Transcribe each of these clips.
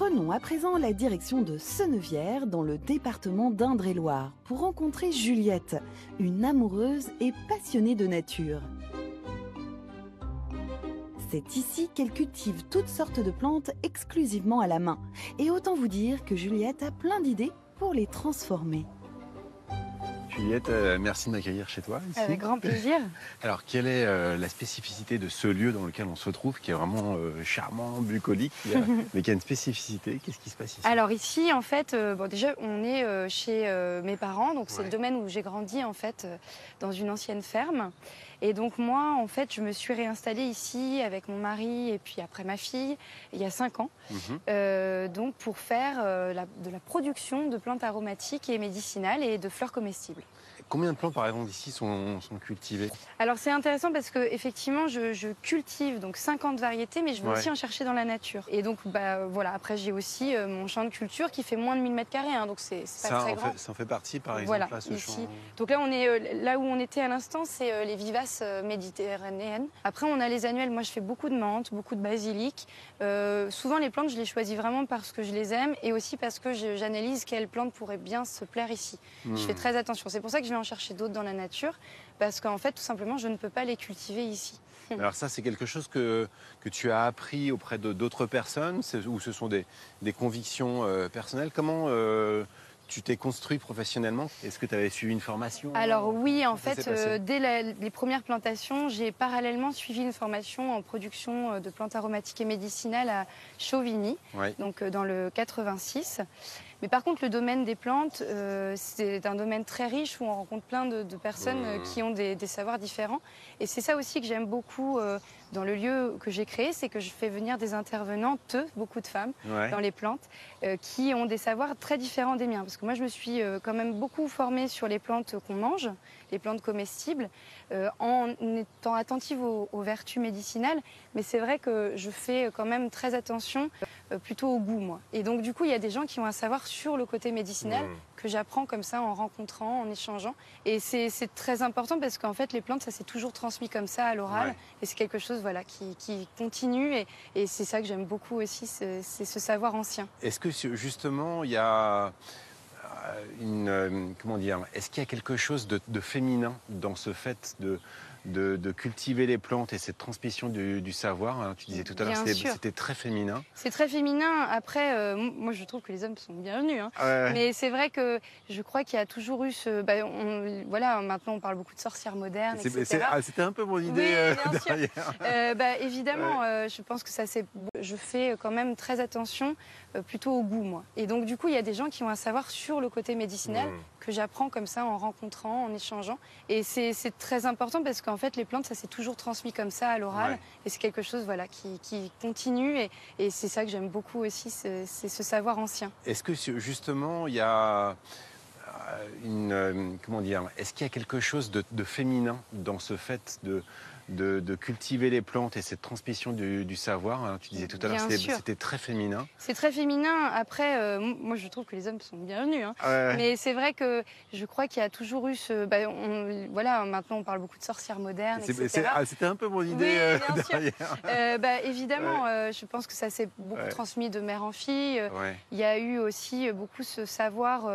Prenons à présent la direction de Senevière, dans le département d'Indre-et-Loire, pour rencontrer Juliette, une amoureuse et passionnée de nature. C'est ici qu'elle cultive toutes sortes de plantes exclusivement à la main. Et autant vous dire que Juliette a plein d'idées pour les transformer. Juliette, euh, merci de m'accueillir chez toi. Ici. Avec grand plaisir. Alors, quelle est euh, la spécificité de ce lieu dans lequel on se trouve, qui est vraiment euh, charmant, bucolique, qui a- mais qui a une spécificité? Qu'est-ce qui se passe ici? Alors ici, en fait, euh, bon, déjà, on est chez mes parents, donc c'est le domaine où j'ai grandi, en fait, dans une ancienne ferme. Et donc moi, en fait, je me suis réinstallée ici avec mon mari et puis après ma fille, il y a cinq ans, Mhm. euh, donc pour faire euh, la- de la production de plantes aromatiques et médicinales et de fleurs comestibles. Combien de plantes, par exemple, ici sont, sont cultivées Alors c'est intéressant parce que effectivement je, je cultive donc 50 variétés mais je vais Ouais. aussi en chercher dans la nature. Et donc bah voilà, après j'ai aussi euh, mon champ de culture qui fait moins de 1000 mètres carrés hein, donc c'est pas ça très en, grand. fait, ça en fait partie, par exemple, Voilà, là, ce ici. champ Donc là on est euh, là où on était à l'instant, c'est euh, les vivaces méditerranéennes. Après on a les annuels, moi je fais beaucoup de menthe, beaucoup de basilic. Souvent les plantes je les choisis vraiment parce que je les aime et aussi parce que j'analyse quelles plantes pourraient bien se plaire ici. Je fais Hmm. très attention. C'est pour ça que je vais en chercher d'autres dans la nature, parce qu'en fait, tout simplement, je ne peux pas les cultiver ici. Alors ça, c'est quelque chose que, que tu as appris auprès de- d'autres personnes, ou ce sont des, des convictions euh, personnelles. Comment euh, tu t'es construit professionnellement? Est-ce que tu avais suivi une formation? Alors oui, en fait, euh, dès la- les premières plantations, j'ai parallèlement suivi une formation en production de plantes aromatiques et médicinales à Chauvigny, donc dans le 86. Mais par contre, le domaine des plantes, euh, c'est un domaine très riche où on rencontre plein de, de personnes euh, Mmh. qui ont des, des savoirs différents. Et c'est ça aussi que j'aime beaucoup euh, dans le lieu que j'ai créé, c'est que je fais venir des intervenantes, beaucoup de femmes, Ouais. dans les plantes, euh, qui ont des savoirs très différents des miens. Parce que moi, je me suis euh, quand même beaucoup formée sur les plantes qu'on mange, les plantes comestibles, euh, en étant attentive aux, aux vertus médicinales. Mais c'est vrai que je fais quand même très attention plutôt au goût, moi. Et donc, du coup, il y a des gens qui ont un savoir sur le côté médicinal Mmh. que j'apprends comme ça en rencontrant, en échangeant. Et c'est très important parce qu'en fait, les plantes, ça s'est toujours transmis comme ça à l'oral. Ouais. Et c'est quelque chose voilà, qui, qui continue. Et, et c'est ça que j'aime beaucoup aussi, c'est ce savoir ancien. Est-ce que justement il y a euh, une euh, comment dire Est-ce qu'il y a quelque chose de, de féminin dans ce fait de, de, de cultiver les plantes et cette transmission du, du savoir hein, Tu disais tout à l'heure c'était très féminin. C'est très féminin. Après, euh, moi, je trouve que les hommes sont bienvenus. hein. Mais c'est vrai que je crois qu'il y a toujours eu ce. bah, on- voilà, maintenant, on parle beaucoup de sorcières modernes, ah, C'était un peu mon idée Oui, euh, bien sûr. derrière. Euh, bah, évidemment, je pense que ça c'est. Je fais quand même très attention plutôt au goût, moi. Et donc, du coup, il y a des gens qui ont un savoir sur le côté médicinal Mmh. que j'apprends comme ça en rencontrant, en échangeant. Et c'est très important parce qu'en fait, les plantes, ça s'est toujours transmis comme ça à l'oral. Ouais. Et c'est quelque chose voilà, qui, qui continue. Et, et c'est ça que j'aime beaucoup aussi, c'est ce savoir ancien. Est-ce que justement il y a euh, une euh, comment dire Est-ce qu'il y a quelque chose de, de féminin dans ce fait de de, de cultiver les plantes et cette transmission du, du savoir hein, Tu disais tout à l'heure c'était très féminin. C'est très féminin. Après, euh, moi, je trouve que les hommes sont bienvenus. hein. Ouais. Mais c'est vrai que je crois qu'il y a toujours eu ce. bah, on- voilà, maintenant on parle beaucoup de sorcières modernes, ah, C'était un peu mon idée Oui, euh, bien sûr. Euh, bah, évidemment, je pense que ça s'est beaucoup Ouais. transmis de mère en fille. Il y a eu aussi beaucoup ce savoir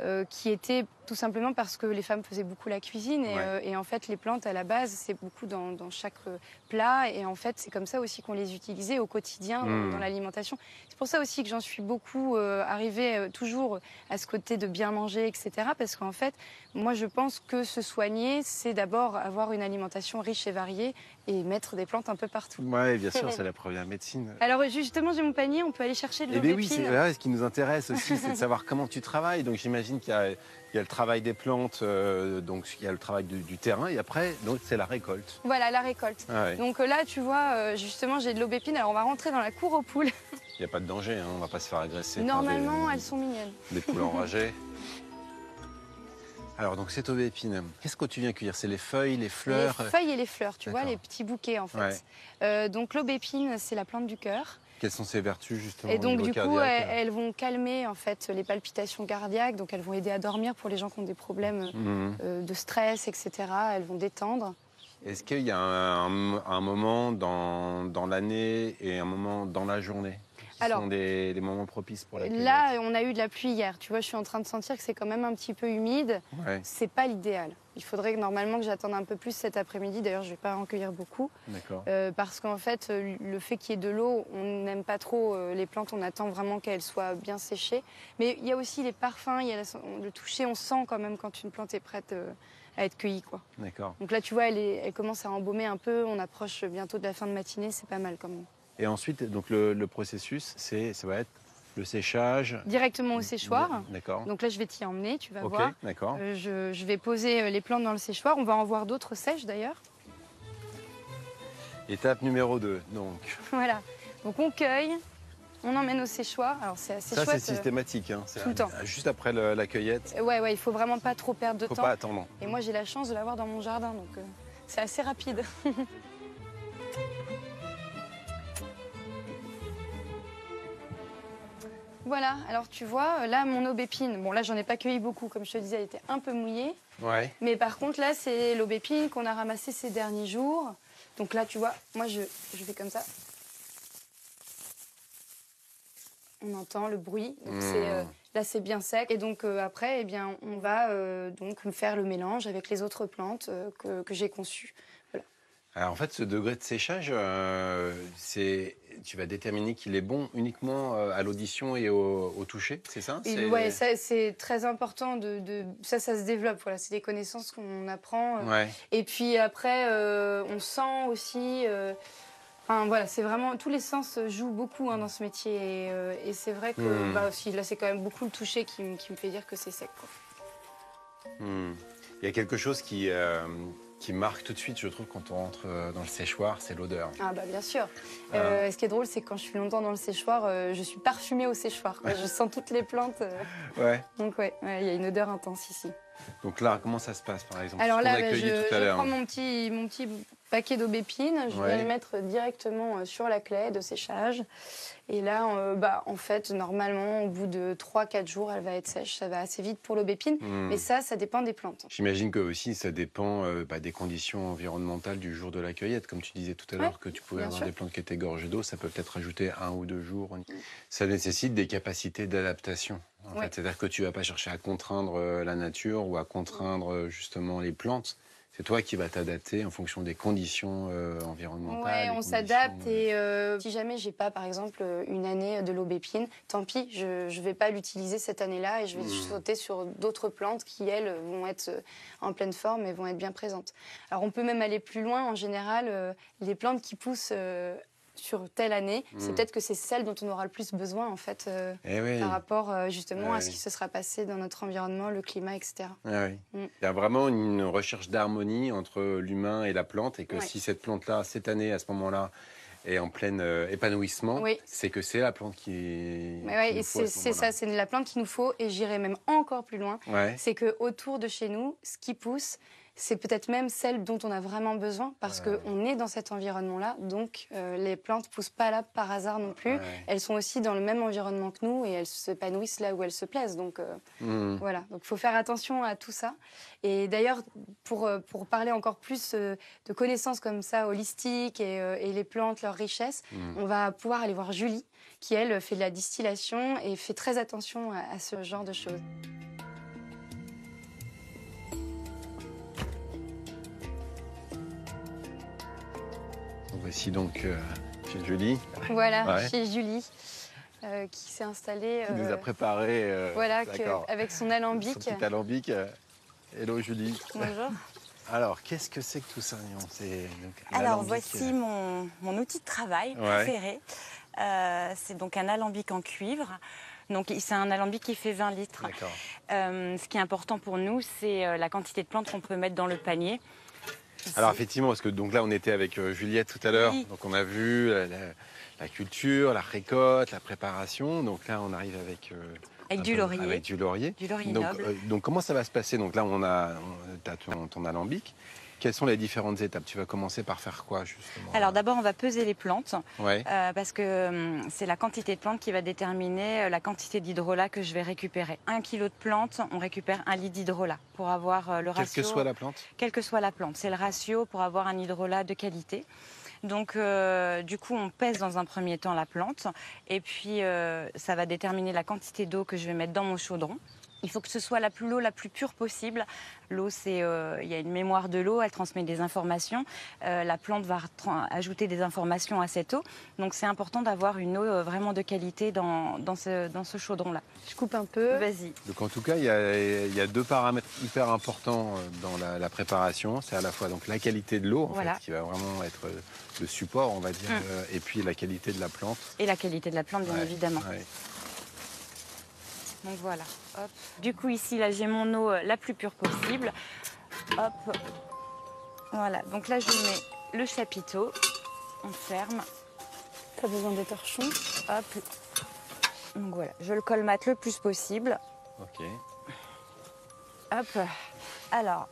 euh, qui était tout simplement parce que les femmes faisaient beaucoup la cuisine et, Ouais. euh, et en fait les plantes à la base c'est beaucoup dans, dans chaque euh, plat et en fait c'est comme ça aussi qu'on les utilisait au quotidien dans- Mm. dans, l'alimentation. C'est pour ça aussi que j'en suis beaucoup euh, arrivée euh, toujours à ce côté de bien manger etc parce qu'en fait moi je pense que se soigner c'est d'abord avoir une alimentation riche et variée et mettre des plantes un peu partout. Ouais, bien sûr, c'est la première médecine. Alors justement j'ai mon panier, on peut aller chercher de Eh bien oui, c'est ce qui nous intéresse aussi, c'est de savoir comment tu travailles. Donc j'imagine qu'il y a, il y a le travail des plantes, euh, donc il y a le travail du, du terrain, et après, donc c'est la récolte. Voilà la récolte. Ah ouais. Donc euh, là, tu vois, euh, justement, j'ai de l'aubépine. Alors, on va rentrer dans la cour aux poules. Il n'y a pas de danger, hein, on va pas se faire agresser. par Normalement, des, elles sont mignonnes. des poules enragées. Alors donc cette aubépine, qu'est-ce que tu viens cueillir? C'est les feuilles, les fleurs? Les feuilles et les fleurs, tu vois, les petits bouquets, en fait. Ouais. Euh, donc, l'aubépine, c'est la plante du cœur. Quelles sont ses vertus justement Et donc, du coup, cardiaque elles, elles vont calmer, en fait, les palpitations cardiaques. Donc, elles vont aider à dormir pour les gens qui ont des problèmes Mhm. euh, de stress, etc. Elles vont détendre. Est-ce qu'il y a un, un- un moment dans, dans l'année et un moment dans la journée? Qui Alors, sont des, des moments propices pour la cueillette Là, on a eu de la pluie hier. Tu vois, je suis en train de sentir que c'est quand même un petit peu humide. Ouais, C'est pas l'idéal. Il faudrait normalement que j'attende un peu plus cet après-midi. D'ailleurs, je vais pas en cueillir beaucoup. Euh, parce qu'en fait, euh, le fait qu'il y ait de l'eau, on n'aime pas trop euh, les plantes, on attend vraiment qu'elles soient bien séchées. Mais il y a aussi les parfums, il y a le toucher, on sent quand même quand une plante est prête à être cueillie. Quoi. D'accord. Donc là, tu vois, elle, est- elle commence à embaumer un peu, on approche bientôt de la fin de matinée, c'est pas mal quand même. Et ensuite, donc le, le processus, c'est, ça va être le séchage. Directement au séchoir. D'accord. Donc là, je vais t'y emmener, tu vas Ok, voir. d'accord. Euh, je, je vais poser euh, les plantes dans le séchoir. On va en voir d'autres sèches d'ailleurs. Étape numéro 2. Donc, Voilà. Donc on cueille, on emmène au séchoir. Alors c'est assez ça, c'est euh, systématique. hein. Tout le temps. Juste après le- la cueillette, Ouais, ouais, il faut vraiment pas trop perdre de faut temps. pas attendre. Et moi, j'ai la chance de l'avoir dans mon jardin, donc euh, c'est assez rapide. voilà, alors tu vois, là, mon aubépine, bon là, j'en ai pas cueilli beaucoup, comme je te disais, elle était un peu mouillée. Ouais. Mais par contre, là, c'est l'aubépine qu'on a ramassée ces derniers jours. Donc là, tu vois, moi, je, je fais comme ça. On entend le bruit. Donc Mmh. euh, là, c'est bien sec. Et donc euh, après, eh bien, on va euh, donc faire le mélange avec les autres plantes euh, que, que j'ai conçues. Alors en fait, ce degré de séchage, c'est, tu vas déterminer qu'il est bon uniquement euh, à l'audition et au, au toucher, c'est ça? Et C'est- ouais, ça, c'est très important. De, de- ça, ça se développe. Voilà, c'est des connaissances qu'on apprend. euh, Ouais. Et puis après, euh, on sent aussi. euh, Enfin voilà, c'est vraiment tous les sens jouent beaucoup hein, dans ce métier et, euh, et c'est vrai que Mm. bah, aussi, là c'est quand même beaucoup le toucher qui, me- qui me fait dire que c'est sec. Quoi. Hmm. Il y a quelque chose qui, euh, qui marque tout de suite, je trouve, quand on rentre euh, dans le séchoir, c'est l'odeur. Ah bah bien sûr. Ah. Euh, ce qui est drôle, c'est que quand je suis longtemps dans le séchoir, euh, je suis parfumée au séchoir. quoi. je sens toutes les plantes. Ouais. donc ouais, ouais, il y a une odeur intense ici. Donc là, comment ça se passe, par exemple? Alors là, bah, je, tout à je prends mon petit, mon petit paquet d'aubépines, je Ouais. vais le mettre directement euh, sur la clé de séchage. Et là, euh, bah, en fait, normalement, au bout de 3-4 jours, elle va être sèche. Ça va assez vite pour l'aubépine. Hmm. Mais ça, ça dépend des plantes. J'imagine que aussi ça dépend euh, bah, des conditions environnementales du jour de la cueillette. Comme tu disais tout à l'heure Ouais, que tu pouvais avoir sûr. des plantes qui étaient gorgées d'eau, ça peut peut-être rajouter un ou deux jours. Ça nécessite des capacités d'adaptation. En Ouais. fait. C'est-à-dire que tu vas pas chercher à contraindre la nature ou à contraindre justement les plantes. C'est toi qui vas t'adapter en fonction des conditions euh, environnementales. Des on s'adapte et euh, si jamais j'ai pas, par exemple, euh, une année de l'aubépine, tant pis, je ne vais pas l'utiliser cette année-là et je vais Mm. sauter sur d'autres plantes qui, elles, vont être en pleine forme et vont être bien présentes. Alors, on peut même aller plus loin. En général, euh, les plantes qui poussent sur telle année, c'est Mm. peut-être que c'est celles dont on aura le plus besoin, en fait, euh, Eh oui. par rapport euh, justement Ouais, à ce qui se sera passé dans notre environnement, le climat, etc. Ah oui. Mm. Il y a vraiment une recherche d'harmonie entre l'humain et la plante, et que si cette plante-là, cette année, à ce moment-là, est en plein euh, épanouissement, Oui. c'est que c'est la plante qui. Ouais, c'est ce c'est ça, c'est la plante qu'il nous faut et j'irai même encore plus loin. Ouais. c'est que autour de chez nous, ce qui pousse, c'est peut-être même celle dont on a vraiment besoin parce Ouais. qu'on est dans cet environnement-là. Donc, euh, les plantes poussent pas là par hasard non plus. Ouais. Elles sont aussi dans le même environnement que nous et elles s'épanouissent là où elles se plaisent. Donc, euh, Mm. voilà. Donc, il faut faire attention à tout ça. Et d'ailleurs, pour, euh, pour parler encore plus euh, de connaissances comme ça, holistiques et, et les plantes, leurs richesses, Mm. on va pouvoir aller voir Julie, qui elle fait de la distillation et fait très attention à, à ce genre de choses. Voici donc euh, chez Julie, Voilà, Ouais. chez Julie, euh, qui s'est installée qui nous a préparé. euh, voilà, que- d'accord, avec son son alambic. petit alambic. Hello Julie. Bonjour. Alors, qu'est-ce que c'est que tout ça Alors voici mon, mon outil de travail Ouais. préféré. Euh, c'est donc un alambic en cuivre. Donc c'est un alambic qui fait 20 litres. D'accord. Euh, ce qui est important pour nous, c'est la quantité de plantes qu'on peut mettre dans le panier. Alors effectivement, parce que donc là on était avec euh, Juliette tout à l'heure, Oui. donc on a vu la, la- la culture, la récolte, la préparation. Donc là on arrive avec euh, avec du laurier, Avec du laurier. du laurier Donc, noble. euh, donc comment ça va se passer? Donc là on a, as ton, ton alambic. Quelles sont les différentes étapes? Tu vas commencer par faire quoi justement? Alors d'abord, on va peser les plantes Ouais. euh, parce que hum, c'est la quantité de plantes qui va déterminer euh, la quantité d'hydrolat que je vais récupérer. Un kilo de plantes, on récupère un litre d'hydrolat pour avoir euh, le Quelle ratio. que soit la plante. quelle que soit la plante. C'est le ratio pour avoir un hydrolat de qualité. Donc, euh, du coup, on pèse dans un premier temps la plante. Et puis, euh, ça va déterminer la quantité d'eau que je vais mettre dans mon chaudron. Il faut que ce soit la plus l'eau la plus pure possible. L'eau, c'est, euh, il y a une mémoire de l'eau, elle transmet des informations. Euh, la plante va ajouter des informations à cette eau. Donc, c'est important d'avoir une eau euh, vraiment de qualité dans, dans ce, dans ce chaudron-là. Je coupe un peu. Vas-y. Donc en tout cas, il y a, il y a deux paramètres hyper importants dans la, la préparation. C'est à la fois donc la qualité de l'eau, Voilà. qui va vraiment être le support, on va dire, Mm. euh, et puis la qualité de la plante. Et la qualité de la plante, bien Ouais, évidemment. ouais. Donc voilà. Hop. Du coup, ici, là, j'ai mon eau euh, la plus pure possible. Hop. Voilà. Donc là, je mets le chapiteau. On ferme. Pas besoin des torchons. Hop. Donc voilà. Je le colmate le plus possible. Ok. Hop. Alors.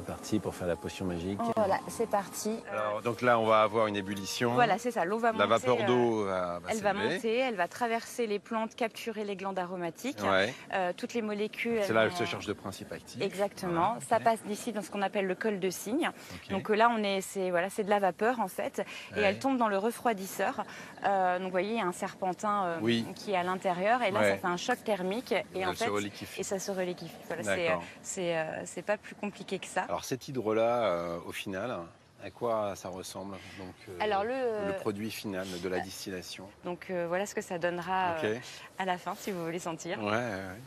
C'est parti pour faire la potion magique. Voilà, c'est parti. Alors, donc là, on va avoir une ébullition. Voilà, c'est ça. L'eau va La monter. vapeur euh, d'eau va, va Elle va monter, elle va traverser les plantes, capturer les glandes aromatiques. Ouais. Euh, toutes les molécules. C'est là elle se charge de principe actif. Exactement. Voilà, Ça passe d'ici dans ce qu'on appelle le col de cygne. Donc euh, là, on est, c'est voilà, c'est de la vapeur en fait, et Ouais. elle tombe dans le refroidisseur. Euh, donc vous voyez, il y a un serpentin euh, Oui. qui est à l'intérieur, et là, Ouais. ça fait un choc thermique, et Elle en se fait, reliquifie. et ça se reliquifie. Voilà, c'est, c'est pas plus compliqué que ça. Alors cet hydre-là, euh, au final, à quoi ça ressemble donc, euh, Alors le, le produit final de la distillation? Donc euh, voilà ce que ça donnera euh, à la fin, si vous voulez sentir. Ouais, ouais, ouais.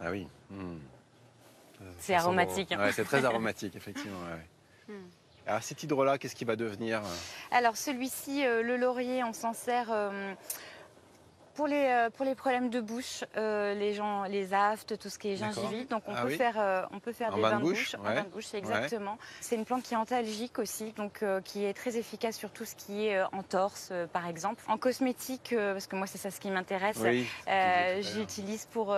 Ah oui. hmm. C'est aromatique, hein. Ouais, c'est très aromatique, effectivement. ouais. Hmm. Alors cet hydre-là, qu'est-ce qu'il va devenir Alors celui-ci, euh, le laurier, on s'en sert euh, pour les, euh, pour les problèmes de bouche, euh, les gens, les aftes, tout ce qui est gingivite. Donc on Ah peut oui. faire, euh, on peut faire En des bain de bains de bouche. En ouais. bain de bouche, Ouais. exactement. C'est une plante qui est antalgique aussi, donc euh, qui est très efficace sur tout ce qui est entorse, par exemple. En cosmétique, parce que moi c'est ça ce qui m'intéresse. Oui. J'utilise pour,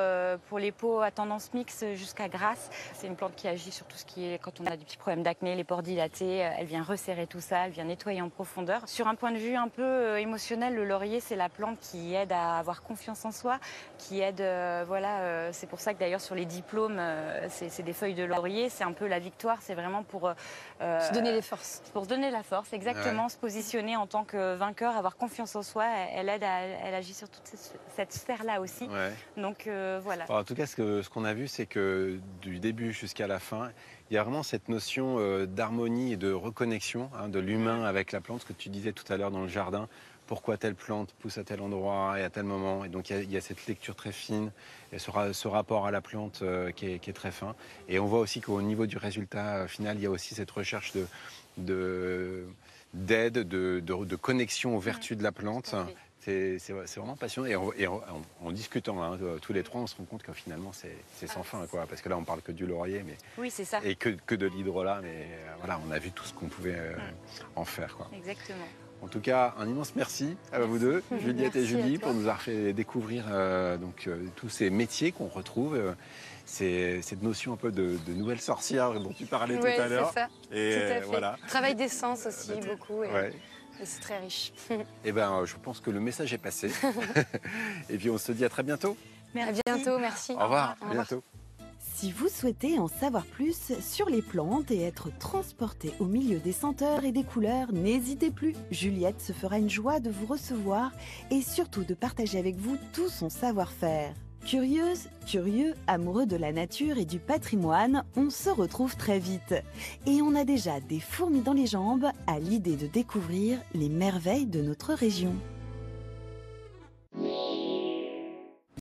pour les peaux à tendance mixte jusqu'à grasse. C'est une plante qui agit sur tout ce qui est quand on a des petits problèmes d'acné, les pores dilatés. Elle vient resserrer tout ça, elle vient nettoyer en profondeur. Sur un point de vue un peu émotionnel, le laurier, c'est la plante qui aide à avoir confiance en soi, qui aide, euh, voilà, euh, c'est pour ça que d'ailleurs sur les diplômes, euh, c'est des feuilles de laurier, c'est un peu la victoire, c'est vraiment pour euh, Se donner des forces. pour se donner la force, exactement, se positionner en tant que vainqueur, avoir confiance en soi. Elle aide, à- elle agit sur toute cette- sphère-là aussi. Ouais. Donc euh, voilà. En tout cas, ce qu'on a vu, c'est que du début jusqu'à la fin, il y a vraiment cette notion d'harmonie et de reconnexion hein, de l'humain avec la plante, ce que tu disais tout à l'heure dans le jardin. Pourquoi telle plante pousse à tel endroit et à tel moment. Et donc, il y a, il y a cette lecture très fine et ce, ra- ce rapport à la plante euh, qui, est, qui est très fin. Et on voit aussi qu'au niveau du résultat euh, final, il y a aussi cette recherche de- de d'aide, de, de- de connexion aux vertus de la plante. C'est vraiment passionnant. Et, en, et en- en- en discutant hein, tous les trois, on se rend compte que finalement, c'est sans Ah, fin. Quoi, parce que là, on parle que du laurier mais, Oui, c'est ça. et que, que de l'hydrolat. Mais euh, voilà, on a vu tout ce qu'on pouvait euh, en faire. Quoi. Exactement. En tout cas, un immense merci à vous deux, Juliette et Merci Julie, pour nous avoir fait découvrir euh, donc, euh, tous ces métiers qu'on retrouve. euh, c'est cette notion un peu de, de nouvelle sorcière dont tu parlais Oui, tout à l'heure. Et Tout à fait. voilà. Travail d'essence aussi, beaucoup. Et, Ouais. et c'est très riche. Et ben, je pense que le message est passé. et puis, on se dit à très bientôt. À bientôt, merci. Au revoir. Au À bientôt. Si vous souhaitez en savoir plus sur les plantes et être transporté au milieu des senteurs et des couleurs, n'hésitez plus. Juliette se fera une joie de vous recevoir et surtout de partager avec vous tout son savoir-faire. Curieuse, curieux, amoureux de la nature et du patrimoine, on se retrouve très vite. Et on a déjà des fourmis dans les jambes à l'idée de découvrir les merveilles de notre région.